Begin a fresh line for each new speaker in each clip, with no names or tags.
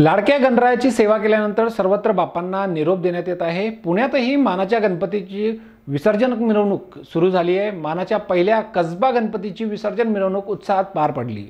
लाडक्या गणरायाची सेवा केल्यानंतर सर्वत्र बाप्पांना निरोप देण्यात येत आहे. पुण्यातही मानाच्या गणपतीची विसर्जन मिरवणूक सुरू झाली आहे. मानाच्या पहिल्या कसबा गणपतीची विसर्जन मिरवणूक उत्साहात पार पडली.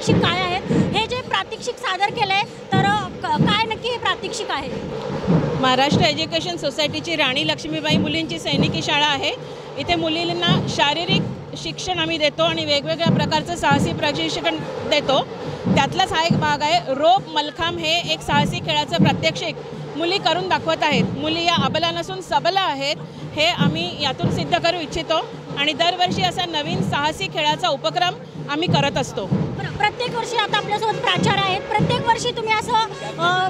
प्रात्यक्षिक काय आहेत? हे जे प्रात्यक्षिक सादर केलं आहे तर क- काय नक्की हे प्रात्यक्षिक आहे?
महाराष्ट्र एज्युकेशन सोसायटीची राणी लक्ष्मीबाई मुलींची सैनिकी शाळा आहे. इथे मुलींना शारीरिक शिक्षण आम्ही देतो आणि वेगवेगळ्या प्रकारचं साहसी प्रशिक्षण देतो. त्यातलाच हा एक भाग आहे. रोप मलखांब हे एक साहसी खेळाचं प्रात्यक्षिक मुली करून दाखवत आहेत. मुली या अबला नसून सबला आहेत. हे आम्ही यातून सिद्ध करू इच्छितो. आणि दरवर्षी असा नवीन साहसी खेळाचा उपक्रम आम्ही करत असतो.
प्र- प्रत्येक वर्षी आता आपल्यासोबत प्राचार्य आहेत. प्रत्येक वर्षी तुम्ही असं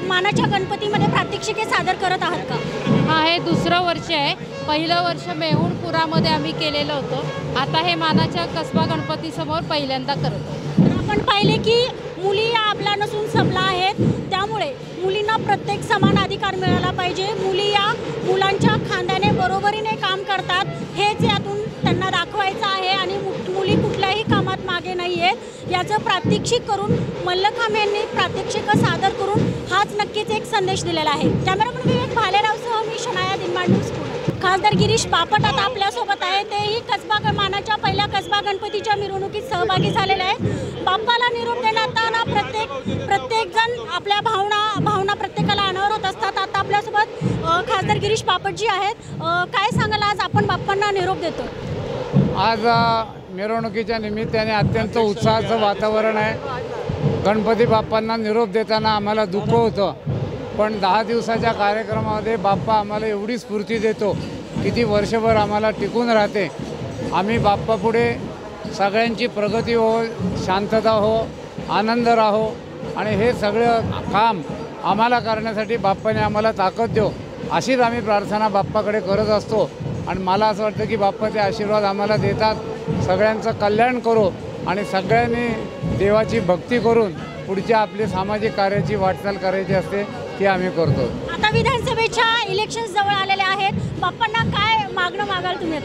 मानाच्या गणपतीमध्ये प्रात्यक्षिके सादर करत आहात का?
हा हे दुसरं वर्ष आहे. पहिलं वर्ष मेहुणपुरामध्ये आम्ही केलेलं होतं. आता हे मानाच्या कसबा गणपतीसमोर पहिल्यांदा करत आहोत.
तर आपण पाहिले की मुली या आपला नसून सबला आहेत. त्यामुळे मुलींना प्रत्येक समान अधिकार मिळाला पाहिजे. मुली या मुलांच्या खांद्याने बरोबरीने काम करतात. हेच यातून त्यांना दाखवायचं आहे आणि मु- मुली कुठल्याही कामात मागे नाही आहेत याचं प्रात्यक्षिक करून मल्लखांब यांनी प्रात्यक्षिक सादर करून हाच नक्कीच एक संदेश दिलेला आहे. कॅमेरामन विवेक भालेरावसह मी शनाया दिनमांडू स्कूल खासदार गिरीश बापट आता आपल्यासोबत आहे. तेही कसबा मानाच्या पहिल्या कसबा गणपतीच्या मिरवणुकीत सहभागी झालेले आहेत. बाप्पाला निरोप देणार प्रत्येक जण आपल्या भावना भावना प्रत्येकाला अनावर होत असतात. आता आपल्यासोबत खासदार गिरीश बापटजी आहेत. काय सांगाल आज? आपण बाप्पांना निरोप देतो
आज मिरवणुकीच्या निमित्ताने अत्यंत उत्साहाचं वातावरण आहे. गणपती बाप्पांना निरोप देताना आम्हाला दुःख होतं. पण दहा दिवसाच्या कार्यक्रमामध्ये बाप्पा आम्हाला एवढी स्फूर्ती देतो की ती वर्षभर आम्हाला टिकून राहते. आम्ही बाप्पापुढे सगळ्यांची प्रगती हो शांतता हो आनंद राहो. आणि हे सगळं काम आम्हाला करण्यासाठी बाप्पाने आम्हाला ताकद देऊ. अशीच आम्ही प्रार्थना बाप्पाकडे करत असतो. आणि मला असं वाटतं की बाप्पाचे आशीर्वाद आम्हाला देतात. सगळ्यांचं कल्याण करू आणि सगळ्यांनी देवाची भक्ती करून पुढच्या आपली सामाजिक कार्याची वाटचाल करायची असते ती आम्ही करतो.
आता विधानसभेच्या इलेक्शन जवळ आलेले आहेत. बाप्पांना काय मागणं मागाल तुम्ही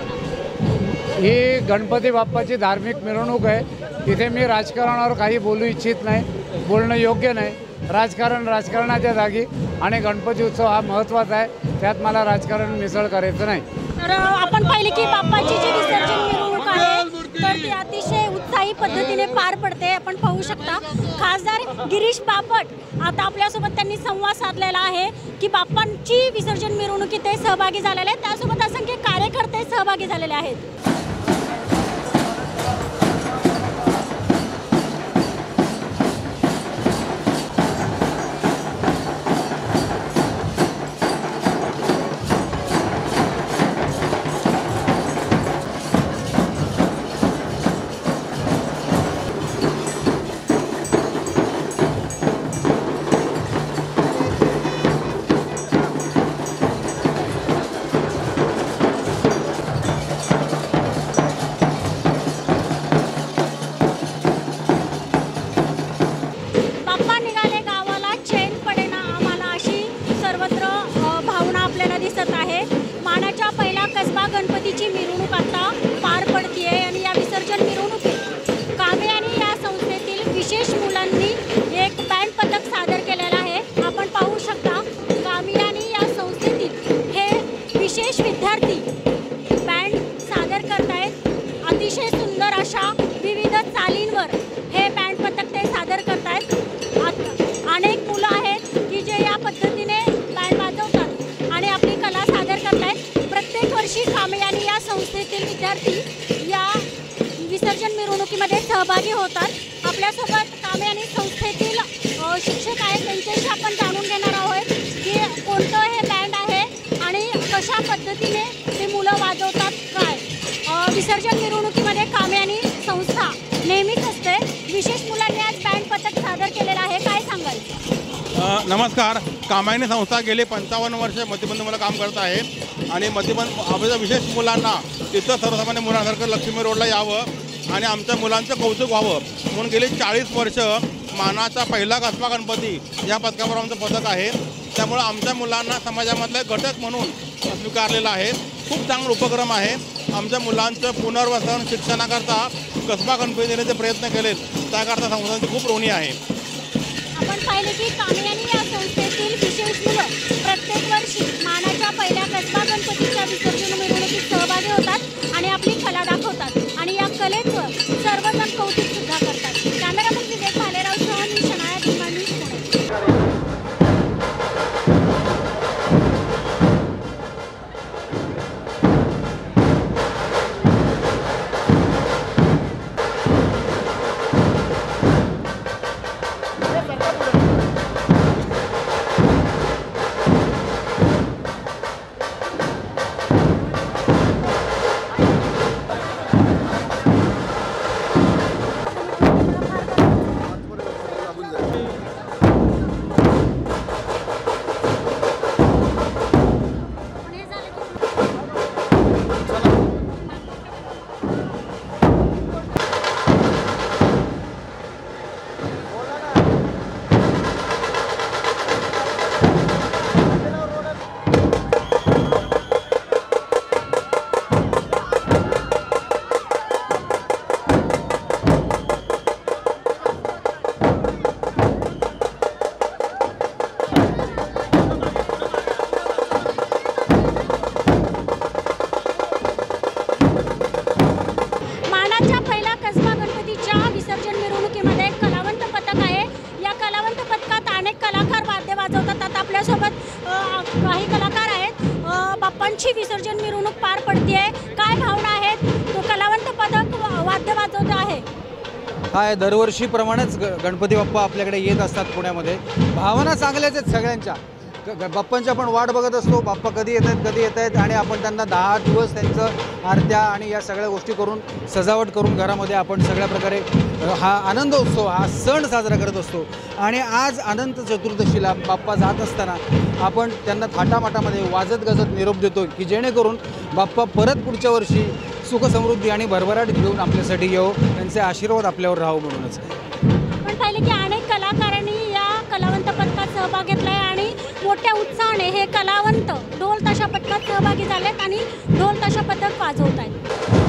ही गणपती बाप्पाची धार्मिक मिरवणूक आहे. इथे मी राजकारणावर काही बोलू इच्छित नाही. बोलणं योग्य नाही. राजकारण राजकारणाच्या जागी आणि गणपती उत्सव हा महत्त्वाचा आहे. त्यात मला राजकारण मिसळ करायचं नाही.
तर आपण पाहिले की बाप्पाची जी विसर्जन मिरवणूक आहे तर ती अतिशय उत्साही पद्धतीने पार पडते. आपण पाहू शकता खासदार गिरीश बापट आता आपल्यासोबत त्यांनी संवाद साधलेला आहे की बाप्पांची विसर्जन मिरवणुकीत ते सहभागी झालेले आहेत. त्यासोबत असंख्य कार्यकर्ते सहभागी झालेले आहेत. पद्धतीने ते मुलं वाजवतात काय? विसर्जन मिरवणुकीमध्ये आणि संस्था नेहमीच असते. विशेष मुलांनी आज बँड पथक सादर केलेलं आहे. काय सांगाल?
नमस्कार. कामायनी संस्था गेले पंचावन्न वर्ष मतिबंधमध्ये काम करत आहे आणि मध्यबंध आपल्या विशेष मुलांना तिथं सर्वसामान्य मुलांसारखं लक्ष्मी रोडला यावं आणि आमच्या मुलांचं कौतुक व्हावं. म्हणून गेली चाळीस वर्ष मानाचा पहिला कसबा गणपती या पथकावर आमचं पथक आहे. त्यामुळं आमच्या मुलांना समाजामधले घटक म्हणून स्वीकारलेला आहे. खूप चांगला उपक्रम आहे. आमच्या मुलांचं पुनर्वसन शिक्षणाकरता कसबा गणपती देण्याचे प्रयत्न केलेत. त्याकरता संस्थांची खूप ऋणी आहे.
आपण पाहिले की कामयानी या संस्थेतील विशेष मुलं प्रत्येक वर्षी मानाच्या पहिल्या कसबा गणपतीच्या काय
दरवर्षीप्रमाणेच ग गणपती बाप्पा आपल्याकडे येत असतात पुण्यामध्ये. भावना चांगल्याच आहेत सगळ्यांच्या. ग- बाप्पांची आपण वाट बघत असतो. बाप्पा कधी येत आहेत कधी येत आहेत आणि आपण त्यांना दहा दिवस त्यांचं आरत्या आणि या सगळ्या गोष्टी करून सजावट करून घरामध्ये आपण सगळ्या प्रकारे हा आनंद उत्सव हा सण साजरा करत असतो. आणि आज अनंत चतुर्दशीला बाप्पा जात असताना आपण त्यांना थाटामाटामध्ये वाजत गाजत निरोप देतो की जेणेकरून बाप्पा परत पुढच्या वर्षी सुखसमृद्धी आणि भरभराट घेऊन आपल्यासाठी येऊ त्यांचे आशीर्वाद आपल्यावर राहू म्हणूनच.
पण पाहिले की अनेक कलाकारांनी या कलावंत पथकात सहभाग आहे आणि मोठ्या उत्साहाने हे कलावंत ढोल ताशा पथकात सहभागी झालेत आणि ढोल ताशा पथक वाजवत आहेत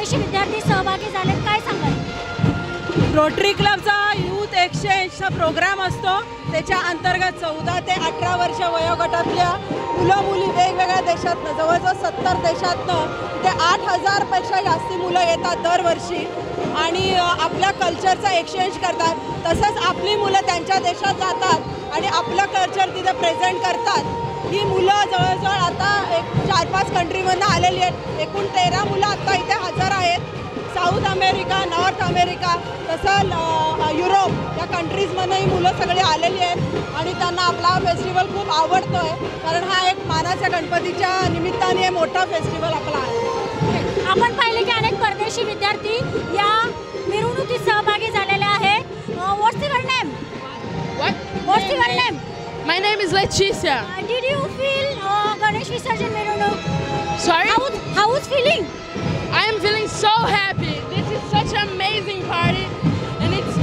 परदेशी विद्यार्थी सहभागी झालेत. काय सांगाल?
रोटरी क्लबचा यूथ एक्सचेंजचा प्रोग्राम असतो. त्याच्या अंतर्गत चौदा ते अठरा वर्ष वयोगटातल्या मुलं मुली वेगवेगळ्या देशातनं जवळजवळ सत्तर देशातनं ते आठ हजारपेक्षा जास्ती मुलं येतात दरवर्षी. आणि आपल्या कल्चरचा एक्सचेंज करतात. तसंच आपली मुलं त्यांच्या देशात जातात आणि आपलं कल्चर तिथे प्रेझेंट करतात. ही मुलं जवळजवळ आता एक चार पाच कंट्रीमधनं आलेली आहेत. एकूण तेरा मुलं आत्ता इथे हजर आहेत. साऊथ अमेरिका नॉर्थ अमेरिका तसं युरोप या कंट्रीजमधनंही मुलं सगळी आलेली आहेत. आणि त्यांना आपला हा फेस्टिवल खूप आवडतो आहे कारण हा एक मानाच्या गणपतीच्या निमित्ताने मोठा फेस्टिवल आपला आहे.
आपण पाहिले की अनेक परदेशी विद्यार्थी या मिरवणुकीत सहभागी झालेले आहे
what's
your name. Name.
My name is Leticia.
Uh, did you feel uh, Ganesh Visarjan Merono?
Sorry?
How, how was feeling?
I am feeling so happy. This is such an amazing party and it's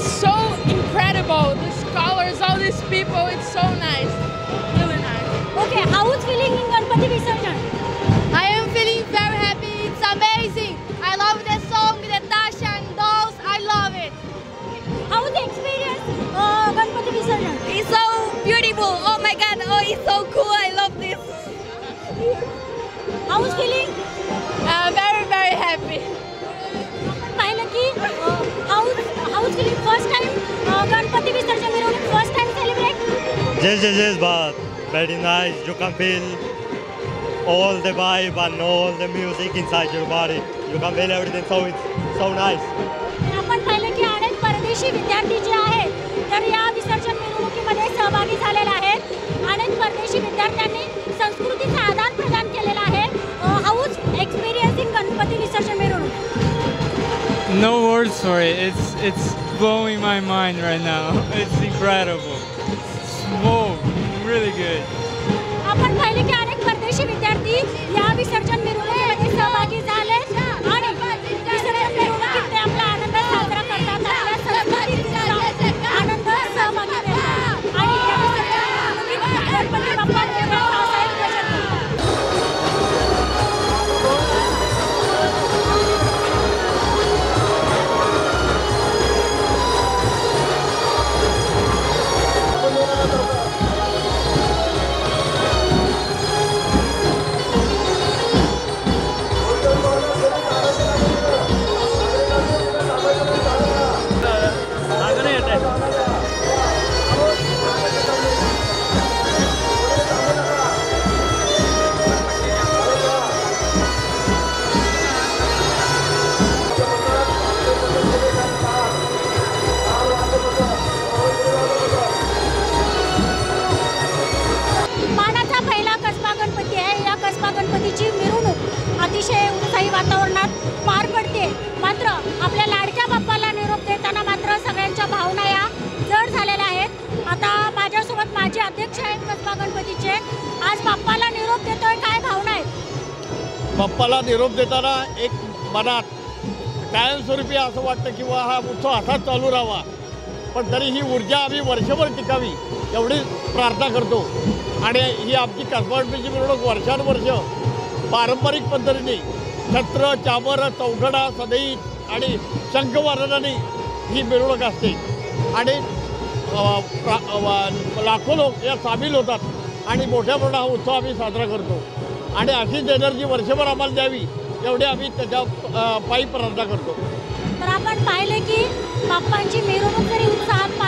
so incredible. The scholars, all these people, it's so nice.
Yes, yes, yes, but very nice. You can feel all the vibe and all the music inside your body. You can feel everything, so it's so nice.
आपण पाहिलं की अनेक परदेशी विद्यार्थी जे आहेत तर या विसर्जन मिरवणुकीमध्ये सहभागी झालेले आहेत अनेक परदेशी विद्यार्थ्यांनी संस्कृतीचं आदान प्रदान केलेलं आहे हाऊस एक्सपिरियन्सिंग गणपती विसर्जन मिरवणूक
No words for it. It's it's blowing my mind right now. It's incredible. Really good.
आपण पाहिले की अनेक परदेशी विद्यार्थी या विसर्जन मिरवणुकीमध्ये सहभागी झाले निरोप देताना
एक मनात कायमस्वरूपी असं वाटतं किंवा हा उत्सव असाच चालू राहावा. पण तरी ही ऊर्जा आम्ही वर्षभर टिकावी एवढी प्रार्थना करतो. आणि ही आमची कसबाडपीची मिरवणूक वर्षानुवर्ष पारंपरिक पद्धतीने छत्र चाबर चौघडा सदई आणि शंखवादनाने ही मिरवणूक असते. आणि लाखो लोक या सामील होतात आणि मोठ्या मोठा हा उत्सव आम्ही साजरा करतो. आणि अशीच एनर्जी वर्षभर आम्हाला द्यावी एवढी आम्ही त्याच्या पायी प्रार्थना करतो.
तर आपण पाहिले की बाप्पांची मिरवणूक तरी उत्साहात